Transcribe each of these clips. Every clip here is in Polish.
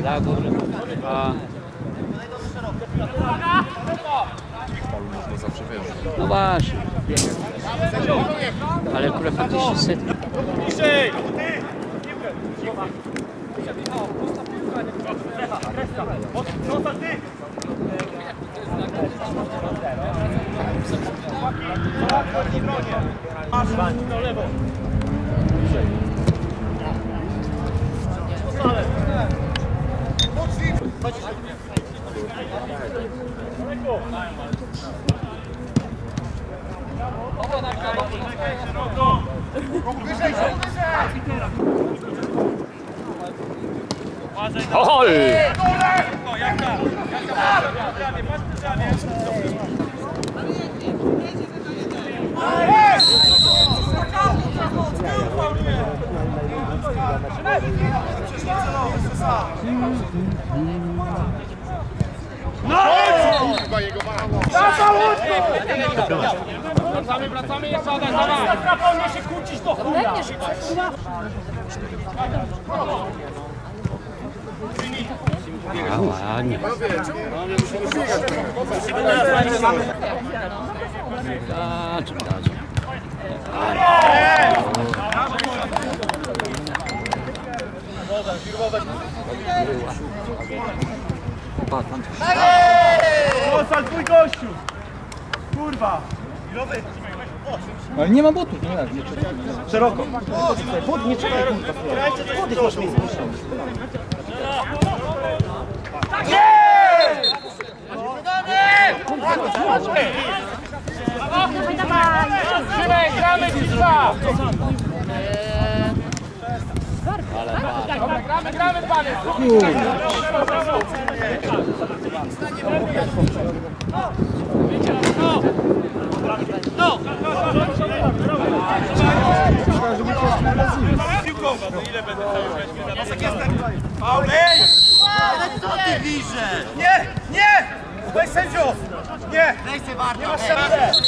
Dla góry. A, Palu można zawsze wierzyć. no właśnie. Ale kurwa faktycznie Ohol! No! Setki. Oj! A ładnie. Daczek, daczek. Osal, twój gościu! Kurwa! Ale nie ma butów, nie tak, nie czekaj. Szeroko. But, nie czekaj, kurwa. Buty masz miejsce. Nie! Nie! Weź sędziów! Nie! Nie masz szansy!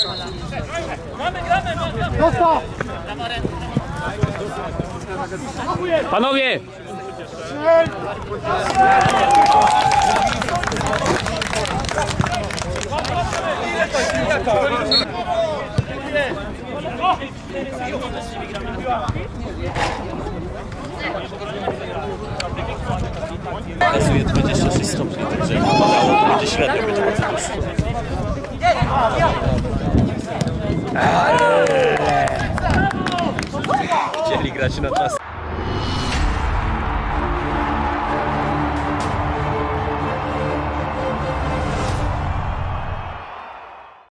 Panowie! Pokazuje 26 stopni, także jak to będzie średnio być pod Chcieli grać na czas.